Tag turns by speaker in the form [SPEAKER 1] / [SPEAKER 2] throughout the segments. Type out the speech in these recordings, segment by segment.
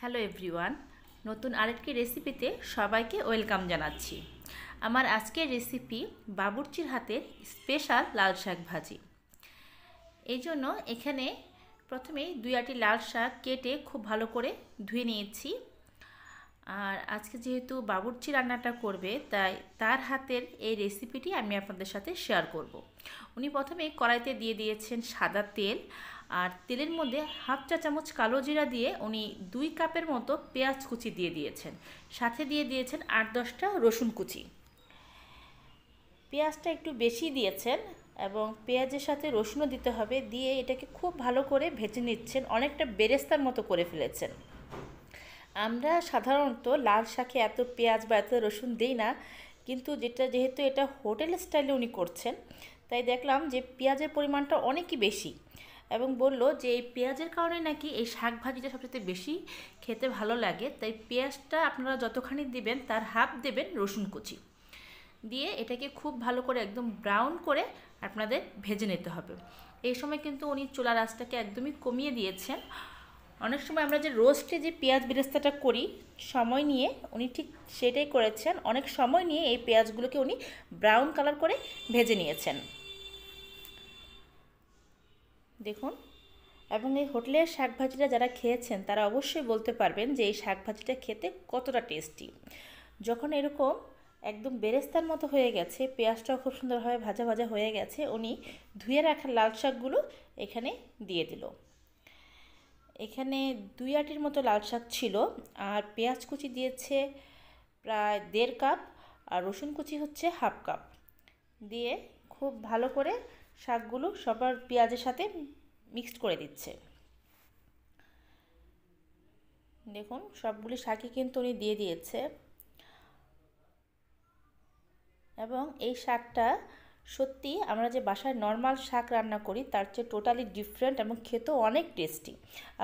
[SPEAKER 1] Hello everyone, নতুন আরেকটি রেসিপিতে সবাইকে ওয়েলকাম জানাচ্ছি। আমার আজকের রেসিপি বাবুর্চির হাতের স্পেশাল লাল শাক ভাজি। এই জন্য এখানে প্রথমেই দুই আটি লাল শাক কেটে খুব ভালো করে ধুয়ে নিয়েছি। আর আজকে যেহেতু বাবুর্চি রান্নাটা করবে, তাই তার হাতের এই রেসিপিটি আমি আপনাদের সাথে শেয়ার করব। উনি প্রথমে কড়াইতে দিয়ে দিয়েছেন সাদা তেল আর তেলের মধ্যে হাফ চা চামচ কালো জিরা দিয়ে উনি দুই কাপের মতো পেঁয়াজ কুচি দিয়ে দিয়েছেন। সাথে দিয়ে দিয়েছেন আট দশটা রসুন কুচি। পেঁয়াজটা একটু বেশি দিয়েছেন এবং পেঁয়াজের সাথে রসুনও দিতে হবে, দিয়ে এটাকে খুব ভালো করে ভেজে নিচ্ছেন, অনেকটা বেরেস্তার মতো করে ফেলেছেন। আমরা সাধারণত লাল শাকে এত পেঁয়াজ বা এত রসুন দিই না, কিন্তু যেটা যেহেতু এটা হোটেল স্টাইলে উনি করছেন, তাই দেখলাম যে পেঁয়াজের পরিমাণটা অনেকই বেশি। এবং বলল যে এই পেঁয়াজের কারণে নাকি এই শাক ভাজিটা সবচেয়ে বেশি খেতে ভালো লাগে। তাই পেঁয়াজটা আপনারা যতখানি দিবেন, তার হাফ দেবেন রসুন কুচি। দিয়ে এটাকে খুব ভালো করে একদম ব্রাউন করে আপনাদের ভেজে নিতে হবে। এই সময় কিন্তু উনি চুলার আঁচটাকে একদমই কমিয়ে দিয়েছেন। অনেক সময় আমরা যে রোস্টে যে পেঁয়াজ বেরেস্তাটা করি, সময় নিয়ে উনি ঠিক সেটাই করেছেন। অনেক সময় নিয়ে এই পেঁয়াজগুলোকে উনি ব্রাউন কালার করে ভেজে নিয়েছেন। দেখুন। এবং এই হোটেলের শাক ভাজিটা যারা খেয়েছেন, তারা অবশ্যই বলতে পারবেন যে এই শাক ভাজিটা খেতে কতটা টেস্টি। যখন এরকম একদম বেরেস্তার মতো হয়ে গেছে, পেঁয়াজটাও খুব সুন্দরভাবে ভাজা ভাজা হয়ে গেছে, উনি ধুয়ে রাখা লাল শাকগুলো এখানে দিয়ে দিল। এখানে দুই আটির মতো লাল শাক ছিল, আর পেঁয়াজ কুচি দিয়েছে প্রায় দেড় কাপ, আর রসুন কুচি হচ্ছে হাফ কাপ। দিয়ে খুব ভালো করে শাকগুলো সবার পেঁয়াজের সাথে মিক্সড করে দিচ্ছে। দেখুন, সবগুলি শাকই কিন্তু উনি দিয়ে দিয়েছে। এবং এই শাকটা সত্যি আমরা যে বাসায় নর্মাল শাক রান্না করি, তার চেয়ে টোটালি ডিফারেন্ট এবং খেতেও অনেক টেস্টি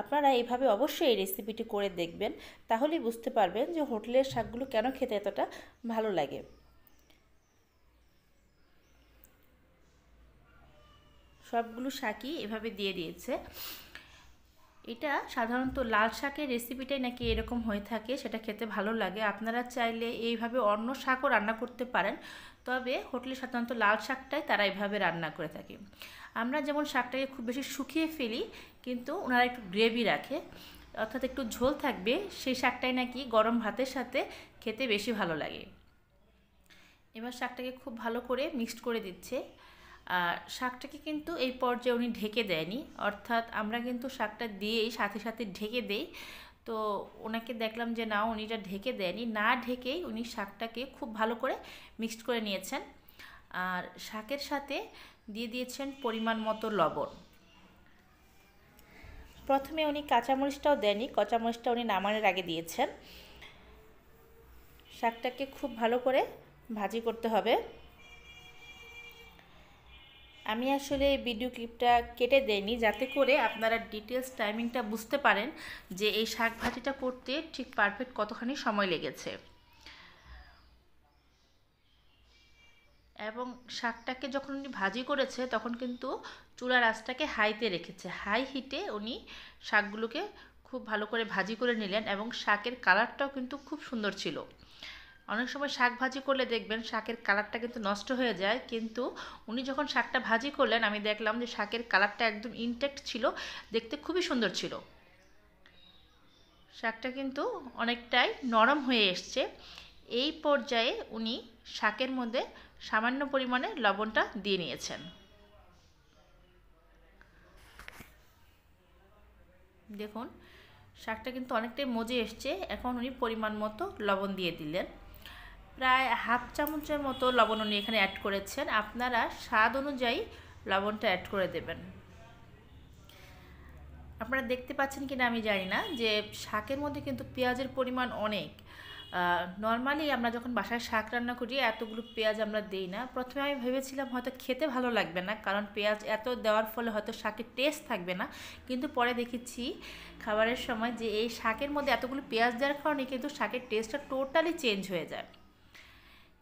[SPEAKER 1] আপনারা এইভাবে অবশ্যই এই রেসিপিটি করে দেখবেন, তাহলেই বুঝতে পারবেন যে হোটেলের শাকগুলো কেন খেতে এতটা ভালো লাগে। সবগুলো শাকই এভাবে দিয়ে দিয়েছে। এটা সাধারণত লাল শাকের রেসিপিটাই নাকি এরকম হয়ে থাকে, সেটা খেতে ভালো লাগে। আপনারা চাইলে এইভাবে অন্য শাকও রান্না করতে পারেন, তবে হোটেলে সাধারণত লাল শাকটাই তারা এইভাবে রান্না করে থাকে। আমরা যেমন শাকটাকে খুব বেশি শুকিয়ে ফেলি, কিন্তু ওনারা একটু গ্রেভি রাখে, অর্থাৎ একটু ঝোল থাকবে, সেই শাকটাই নাকি গরম ভাতের সাথে খেতে বেশি ভালো লাগে। এবার শাকটাকে খুব ভালো করে মিক্সড করে দিচ্ছে। আর শাকটাকে কিন্তু এই পর্যায়ে উনি ঢেকে দেয়নি। অর্থাৎ আমরা কিন্তু শাকটা দিয়েই সাথে সাথে ঢেকে দেই। তো ওনাকে দেখলাম যে না, উনি এটা ঢেকে দেয়নি। না ঢেকেই উনি শাকটাকে খুব ভালো করে মিক্সড করে নিয়েছেন। আর শাকের সাথে দিয়ে দিয়েছেন পরিমাণ মতো লবণ। প্রথমে উনি কাঁচামরিচটাও দেননি। কাঁচামরিচটা উনি নামানোর আগে দিয়েছেন। শাকটাকে খুব ভালো করে ভাজি করতে হবে। আমি আসলে ভিডিও ক্লিপটা কেটে দেইনি, যাতে করে আপনারা ডিটেলস টাইমিংটা বুঝতে পারেন যে এই শাক ভাজিটা করতে ঠিক পারফেক্ট কতখানি সময় লেগেছে। এবং শাকটাকে যখন উনি ভাজি করেছে, তখন কিন্তু চুলার আঁচটাকে হাইতে রেখেছে। হাই হিটে উনি শাকগুলোকে খুব ভালো করে ভাজি করে নিলেন এবং শাকের কালারটাও কিন্তু খুব সুন্দর ছিল। অনেক সময় শাক ভাজি করলে দেখবেন শাকের কালারটা কিন্তু নষ্ট হয়ে যায়, কিন্তু উনি যখন শাকটা ভাজি করলেন, আমি দেখলাম যে শাকের কালারটা একদম ইনটেক্ট ছিল, দেখতে খুবই সুন্দর ছিল। শাকটা কিন্তু অনেকটাই নরম হয়ে এসছে। এই পর্যায়ে উনি শাকের মধ্যে সামান্য পরিমাণে লবণটা দিয়ে নিয়েছেন। দেখুন, শাকটা কিন্তু অনেকটাই মজে এসছে। এখন উনি পরিমাণ মতো লবণ দিয়ে দিলেন। প্রায় হাফ চামচের মতো লবণ উনি এখানে অ্যাড করেছেন। আপনারা স্বাদ অনুযায়ী লবণটা অ্যাড করে দেবেন। আপনারা দেখতে পাচ্ছেন কিনা আমি জানি না, যে শাকের মধ্যে কিন্তু পেঁয়াজের পরিমাণ অনেক। নর্মালি আমরা যখন বাসায় শাক রান্না করি, এতগুলো পেঁয়াজ আমরা দিই না। প্রথমে আমি ভেবেছিলাম হয়তো খেতে ভালো লাগবে না, কারণ পেঁয়াজ এত দেওয়ার ফলে হয়তো শাকের টেস্ট থাকবে না। কিন্তু পরে দেখেছি খাবারের সময় যে এই শাকের মধ্যে এতগুলো পেঁয়াজ দেওয়ার কারণে কিন্তু শাকের টেস্টটা টোটালি চেঞ্জ হয়ে যায়।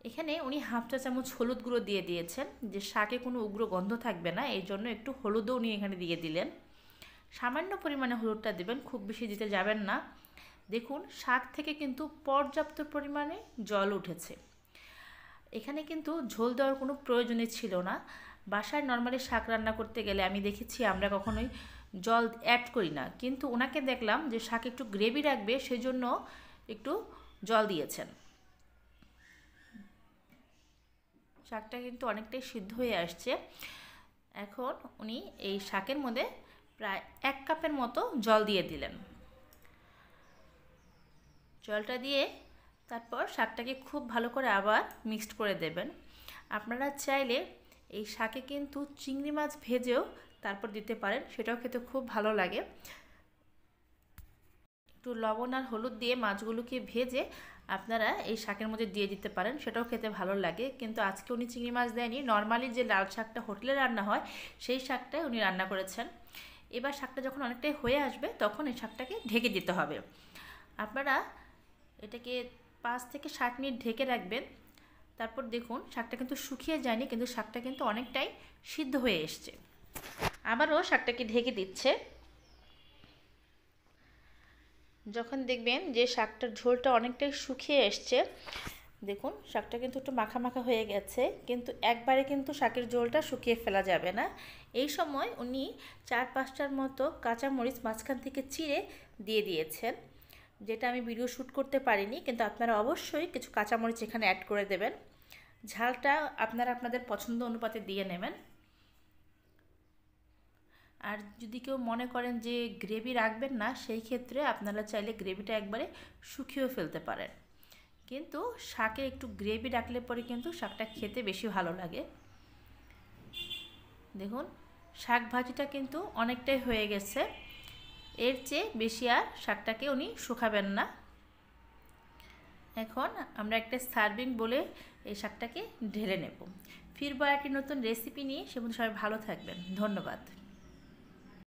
[SPEAKER 1] এখানে উনি হাফ চা চামচ হলুদ গুঁড়ো দিয়ে দিয়েছেন, যে শাকে কোনো উগ্র গন্ধ থাকবে না, এই জন্য একটু হলুদও উনি এখানে দিয়ে দিলেন। সামান্য পরিমাণে হলুদটা দেবেন, খুব বেশি দিতে যাবেন না। দেখুন, শাক থেকে কিন্তু পর্যাপ্ত পরিমাণে জল উঠেছে। এখানে কিন্তু ঝোল দেওয়ার কোনো প্রয়োজনই ছিল না। বাসায় নর্মালি শাক রান্না করতে গেলে আমি দেখেছি, আমরা কখনোই জল অ্যাড করি না। কিন্তু ওনাকে দেখলাম যে শাক একটু গ্রেভি রাখবে, সেজন্য একটু জল দিয়েছেন। শাকটা কিন্তু অনেকটাই সিদ্ধ হয়ে আসছে। এখন উনি এই শাকের মধ্যে প্রায় এক কাপের মতো জল দিয়ে দিলেন। জলটা দিয়ে তারপর শাকটাকে খুব ভালো করে আবার মিক্সড করে দেবেন। আপনারা চাইলে এই শাকে কিন্তু চিংড়ি মাছ ভেজেও তারপর দিতে পারেন, সেটাও খেতে খুব ভালো লাগে। একটু লবণ আর হলুদ দিয়ে মাছগুলোকে ভেজে আপনারা এই শাকের মধ্যে দিয়ে দিতে পারেন, সেটাও খেতে ভালো লাগে। কিন্তু আজকে উনি চিংড়ি মাছ দেয়নি নর্মালি যে লাল শাকটা হোটেলে রান্না হয়, সেই শাকটাই উনি রান্না করেছেন। এবার শাকটা যখন অনেকটাই হয়ে আসবে, তখন এই শাকটাকে ঢেকে দিতে হবে। আপনারা এটাকে পাঁচ থেকে ষাট মিনিট ঢেকে রাখবেন। তারপর দেখুন, শাকটা কিন্তু শুকিয়ে যায়নি, কিন্তু শাকটা কিন্তু অনেকটাই সিদ্ধ হয়ে এসছে। আবারও শাকটাকে ঢেকে দিচ্ছে। যখন দেখবেন যে শাকটার ঝোলটা অনেকটাই শুকিয়ে এসছে, দেখুন, শাকটা কিন্তু একটু মাখা মাখা হয়ে গেছে, কিন্তু একবারে কিন্তু শাকের ঝোলটা শুকিয়ে ফেলা যাবে না। এই সময় উনি চার পাঁচটার মতো কাঁচা মরিচ মাঝখান থেকে চিড়ে দিয়ে দিয়েছেন, যেটা আমি ভিডিও শ্যুট করতে পারিনি, কিন্তু আপনারা অবশ্যই কিছু কাঁচামরিচ এখানে অ্যাড করে দেবেন। ঝালটা আপনারা আপনাদের পছন্দ অনুপাতে দিয়ে নেবেন। আর যদি কেউ মনে করেন যে গ্রেভি রাখবেন না, সেই ক্ষেত্রে আপনারা চাইলে গ্রেভিটা একবারে শুকিয়েও ফেলতে পারেন। কিন্তু শাকে একটু গ্রেভি রাখলে পরে কিন্তু শাকটা খেতে বেশি ভালো লাগে। দেখুন, শাক ভাজিটা কিন্তু অনেকটাই হয়ে গেছে। এর চেয়ে বেশি আর শাকটাকে উনি শুকাবেন না। এখন আমরা একটা সার্ভিং বলে এই শাকটাকে ঢেলে নেব। ফিরবো একটি নতুন রেসিপি নিয়ে। সে সবাই ভালো থাকবেন। ধন্যবাদ।